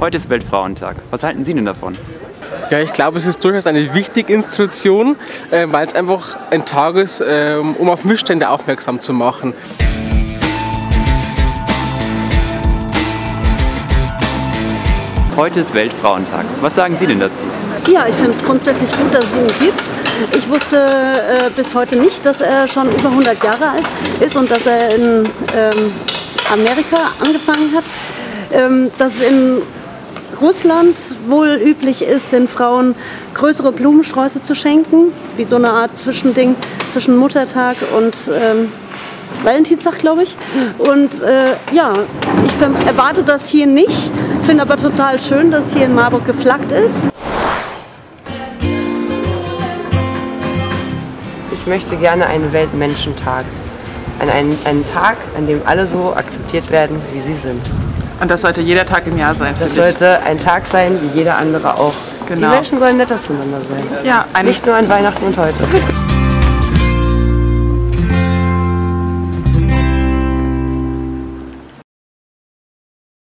Heute ist Weltfrauentag. Was halten Sie denn davon? Ja, ich glaube, es ist durchaus eine wichtige Institution, äh, weil es einfach ein Tag ist, äh, um auf Missstände aufmerksam zu machen. Heute ist Weltfrauentag. Was sagen Sie denn dazu? Ja, ich finde es grundsätzlich gut, dass es ihn gibt. Ich wusste äh, bis heute nicht, dass er schon über 100 Jahre alt ist und dass er in ähm, Amerika angefangen hat. Ähm, dass es in Russland wohl üblich ist, den Frauen größere Blumensträuße zu schenken, wie so eine Art Zwischending zwischen Muttertag und ähm, Valentinstag, glaube ich. Und äh, ja, ich erwarte das hier nicht, finde aber total schön, dass hier in Marburg geflaggt ist. Ich möchte gerne einen Weltmenschentag. Einen, einen Tag, an dem alle so akzeptiert werden, wie sie sind. Und das sollte jeder Tag im Jahr sein. Das sollte ein Tag sein, wie jeder andere auch. Genau. Die Menschen sollen netter zueinander sein. Ja, Nicht nur an Weihnachten und heute.